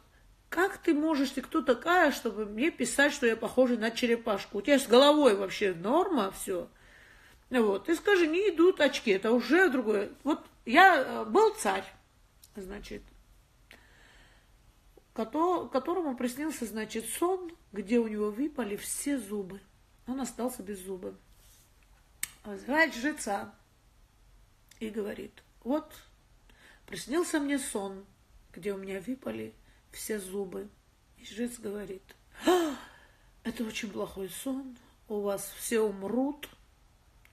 как ты можешь, ты кто такая, чтобы мне писать, что я похожа на черепашку? У тебя с головой вообще норма все. Вот. И скажи, не идут очки, это уже другое. Вот я э, был царь, значит, которому приснился, значит, сон, где у него выпали все зубы. Он остался без зуба. Звать жреца и говорит, вот, приснился мне сон, где у меня выпали все зубы. И жрец говорит, а, это очень плохой сон, у вас все умрут,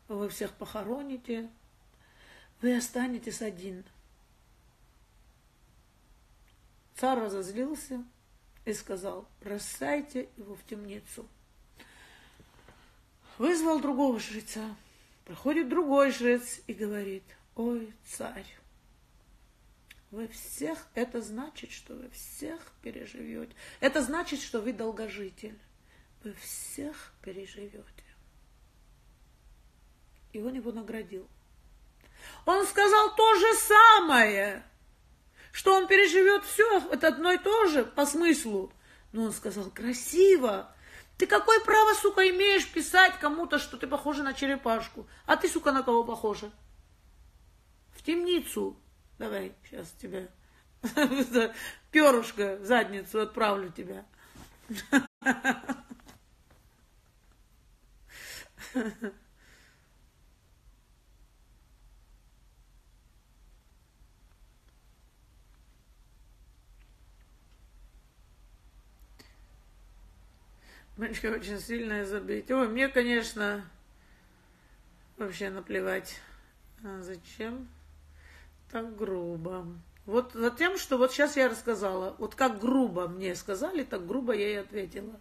вы всех похороните, вы останетесь один. Царь разозлился и сказал, бросайте его в темницу. Вызвал другого жреца. Приходит другой жрец и говорит, ой, царь, вы всех, это значит, что вы всех переживете. Это значит, что вы долгожитель. Вы всех переживете и он его наградил. Он сказал то же самое, что он переживет все, это одно и то же по смыслу. Но он сказал, красиво. Ты какое право, сука, имеешь писать кому-то, что ты похожа на черепашку? А ты, сука, на кого похожа? Темницу. Давай, сейчас тебя <laughs> перышко в задницу отправлю тебя. Мальчика очень сильное забить. Ой, мне, конечно, вообще наплевать. А зачем так грубо? Вот за тем, что вот сейчас я рассказала. Вот как грубо мне сказали, так грубо я и ответила.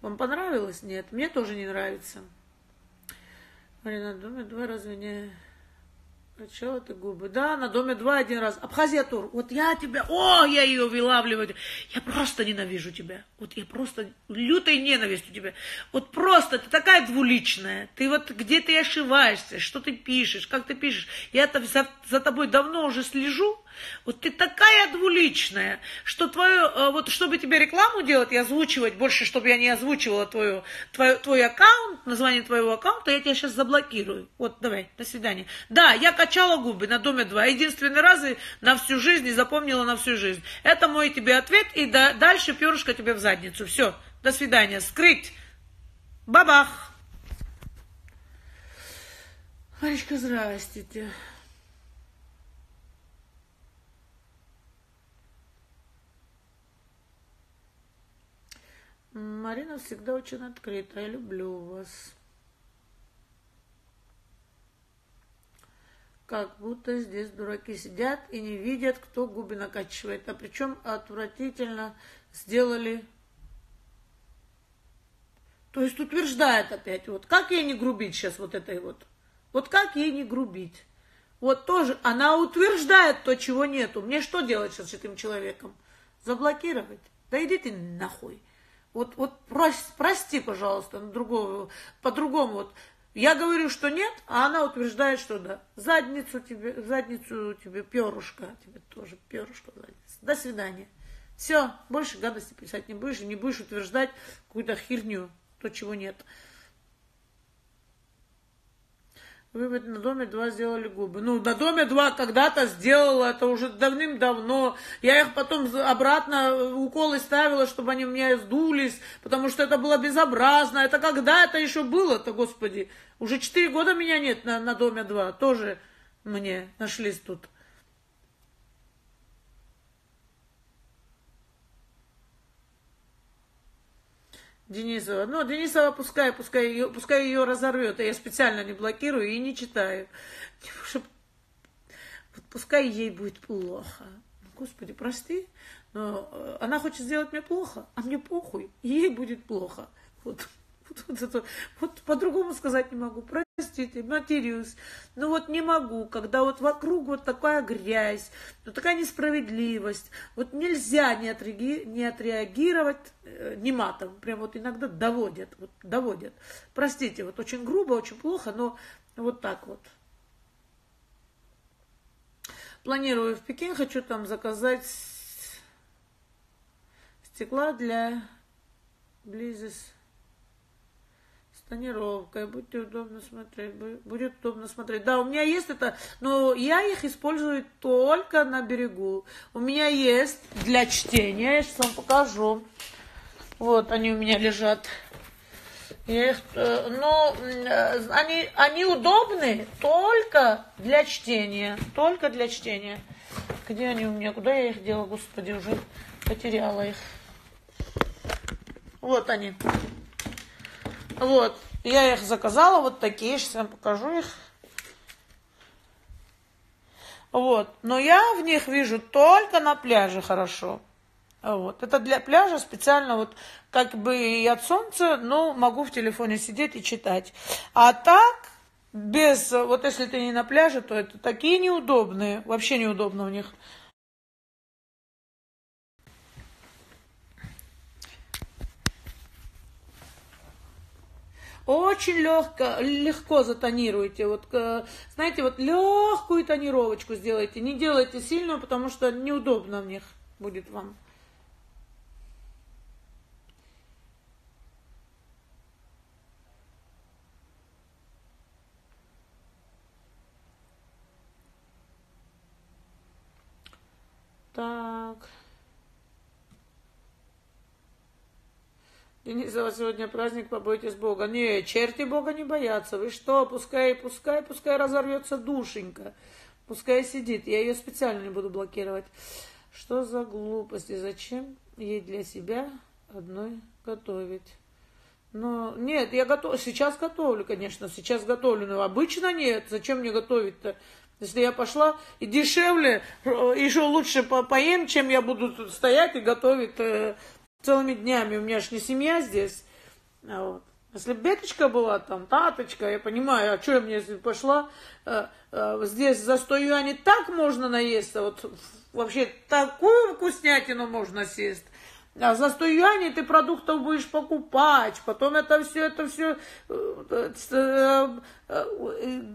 Вам понравилось? Нет. Мне тоже не нравится. Марина, думаю, два разве не... Качала ты губы. Да, на доме два один раз. Абхазия тур. Вот я тебя... О, я ее вылавливаю. Я просто ненавижу тебя. Вот я просто лютой ненавистью тебя. Вот просто ты такая двуличная. Ты вот где ты ошибаешься, что ты пишешь, как ты пишешь. Я -то за, за тобой давно уже слежу. Вот ты такая двуличная, что твою, э, вот чтобы тебе рекламу делать и озвучивать больше, чтобы я не озвучивала твою, твою, твой аккаунт, название твоего аккаунта, я тебя сейчас заблокирую. Вот, давай, до свидания. Да, я качала губы на Доме 2. Единственный раз и на всю жизнь, и запомнила на всю жизнь. Это мой тебе ответ, и да, дальше перышко тебе в задницу. Все, до свидания. Скрыть. Бабах. Маричка, здравствуйте. Марина всегда очень открыта. Я люблю вас. Как будто здесь дураки сидят и не видят, кто губы накачивает. А причем отвратительно сделали. То есть утверждает опять, вот как ей не грубить сейчас вот этой вот. Вот как ей не грубить. Вот тоже она утверждает то, чего нету. Мне что делать сейчас с этим человеком? Заблокировать? Да иди ты нахуй. Вот, вот прости, прости, пожалуйста, другого, по-другому. Вот. Я говорю, что нет, а она утверждает, что да. Задницу тебе, задницу тебе перышко, тебе тоже перышко задница. До свидания. Все, больше гадости писать не будешь, не будешь утверждать какую-то херню, то, чего нет. Вы вот на доме два сделали губы. Ну, на доме два когда-то сделала, это уже давным-давно. Я их потом обратно уколы ставила, чтобы они у меня сдулись, потому что это было безобразно. Это когда это еще было-то, господи? Уже четыре года меня нет на, на доме два. Тоже мне нашлись тут. Денисова. Ну, Денисова пускай, пускай ее, пускай ее разорвет. Я специально не блокирую и не читаю. Чтобы... Вот пускай ей будет плохо. Господи, прости, но э, она хочет сделать мне плохо, а мне похуй, ей будет плохо. Вот, <laughs> вот, по-другому сказать не могу. Простите, матерюсь. Ну вот не могу, когда вот вокруг вот такая грязь, вот такая несправедливость. Вот нельзя не, отреаги, не отреагировать э, не матом. Прям вот иногда доводят, вот доводят. Простите, вот очень грубо, очень плохо, но вот так вот. Планирую в Пекин, хочу там заказать стекла для близость тонировкой. Будет удобно смотреть. Будет удобно смотреть. Да, у меня есть это, но я их использую только на берегу. У меня есть для чтения. Я сейчас вам покажу. Вот они у меня лежат. Я их, э, но э, они, они удобны только для чтения. Только для чтения. Где они у меня? Куда я их делала? Господи, уже потеряла их. Вот они. Вот. Я их заказала, вот такие, сейчас вам покажу их. Вот. Но я в них вижу только на пляже хорошо. Вот. Это для пляжа специально, вот как бы и от солнца, но могу в телефоне сидеть и читать. А так, без, вот если ты не на пляже, то это такие неудобные, вообще неудобно у них. Очень легко, легко затонируйте. Вот, знаете, вот легкую тонировочку сделайте. Не делайте сильную, потому что неудобно в них будет вам. Так. Денисова сегодня праздник, побойтесь Бога. Не, черти Бога не боятся. Вы что, пускай, пускай, пускай разорвется душенька. Пускай сидит. Я ее специально не буду блокировать. Что за глупости? Зачем ей для себя одной готовить? Ну, нет, я готов, сейчас готовлю, конечно, сейчас готовлю, но обычно нет. Зачем мне готовить-то? Если я пошла и дешевле, э, еще лучше по поем, чем я буду тут стоять и готовить э, целыми днями. У меня же не семья здесь. А вот. Если беточка была там, таточка, я понимаю, а что я мне пошла, э, э, здесь за 100 юаней так можно наесться, вот вообще такую вкуснятину можно съесть. А за 100 юаней ты продуктов будешь покупать, потом это все, это все э,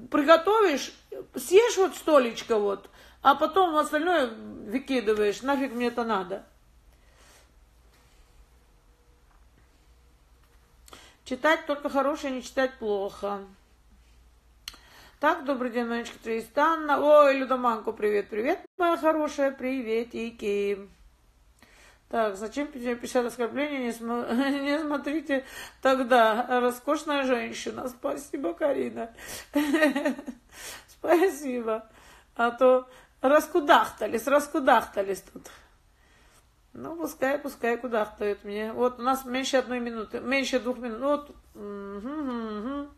приготовишь, съешь вот столечко вот, а потом остальное выкидываешь, нафиг мне это надо. Читать только хорошее, не читать плохо. Так, добрый день, Манечка Тристан. Ой, Людоманку, привет, привет, моя хорошая, приветики. Так, зачем 50 оскорблений? Не, см... <laughs> не смотрите тогда. Роскошная женщина. Спасибо, Карина. <laughs> Спасибо. А то раскудахтались, раскудахтались тут. Ну, пускай, пускай кудахтают мне. Вот у нас меньше одной минуты, меньше двух минут. Вот. Угу, угу.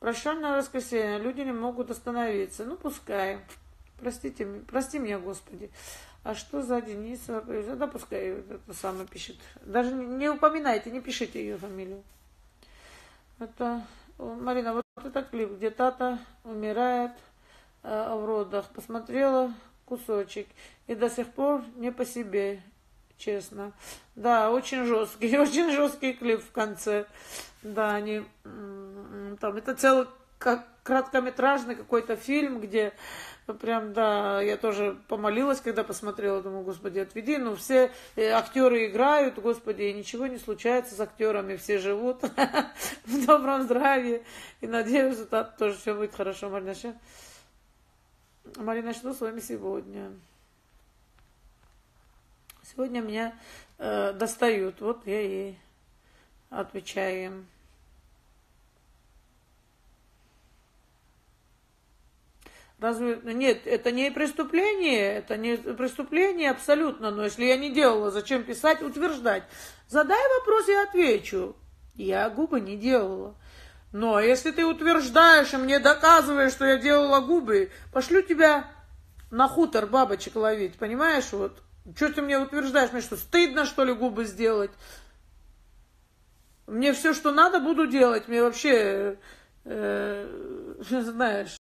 Прощенное воскресенье. Люди не могут остановиться. Ну, пускай. Простите, прости меня, Господи. А что за Денисова? Да пускай это самое пишет. Даже не упоминайте, не пишите ее фамилию. Это Марина, вот это клип, где Тата умирает э, в родах. Посмотрела кусочек и до сих пор не по себе честно. Да, очень жесткий, <laughs> очень жесткий клип в конце. Да, они там это целый как краткометражный какой-то фильм, где прям, да, я тоже помолилась, когда посмотрела, думаю, господи, отведи, ну, все э, актеры играют, господи, и ничего не случается с актерами, все живут <laughs> в добром здравии, и надеюсь, что тоже все будет хорошо, Марина. Марина, что с вами сегодня? Сегодня меня э, достают, вот я и отвечаю им. Разве нет, это не преступление, это не преступление абсолютно, но если я не делала, зачем писать, утверждать? Задай вопрос, я отвечу. Я губы не делала. Но если ты утверждаешь и мне доказываешь, что я делала губы, пошлю тебя на хутор бабочек ловить, понимаешь, вот. Что ты мне утверждаешь? Мне что, стыдно, что ли, губы сделать? Мне все, что надо, буду делать. Мне вообще, э, э <laughs> знаешь...